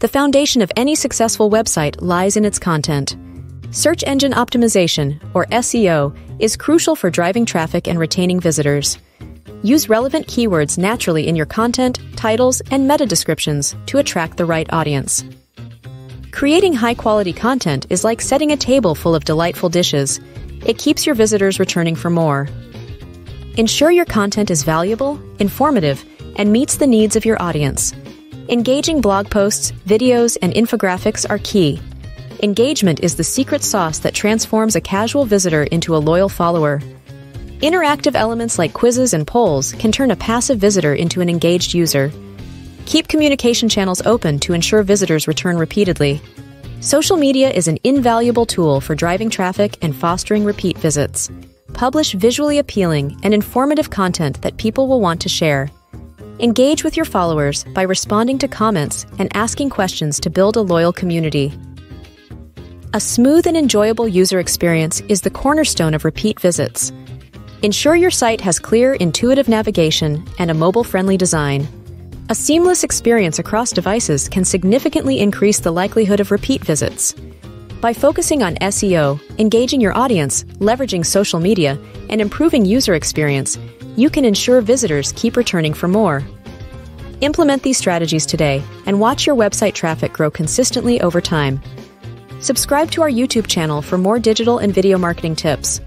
The foundation of any successful website lies in its content. Search engine optimization, or SEO, is crucial for driving traffic and retaining visitors. Use relevant keywords naturally in your content, titles, and meta descriptions to attract the right audience. Creating high quality content is like setting a table full of delightful dishes. It keeps your visitors returning for more. Ensure your content is valuable, informative, and meets the needs of your audience. Engaging blog posts, videos, and infographics are key. Engagement is the secret sauce that transforms a casual visitor into a loyal follower. Interactive elements like quizzes and polls can turn a passive visitor into an engaged user. Keep communication channels open to ensure visitors return repeatedly. Social media is an invaluable tool for driving traffic and fostering repeat visits. Publish visually appealing and informative content that people will want to share. Engage with your followers by responding to comments and asking questions to build a loyal community. A smooth and enjoyable user experience is the cornerstone of repeat visits. Ensure your site has clear, intuitive navigation and a mobile friendly design. A seamless experience across devices can significantly increase the likelihood of repeat visits. By focusing on SEO, engaging your audience, leveraging social media, and improving user experience, you can ensure visitors keep returning for more. Implement these strategies today and watch your website traffic grow consistently over time. Subscribe to our YouTube channel for more digital and video marketing tips.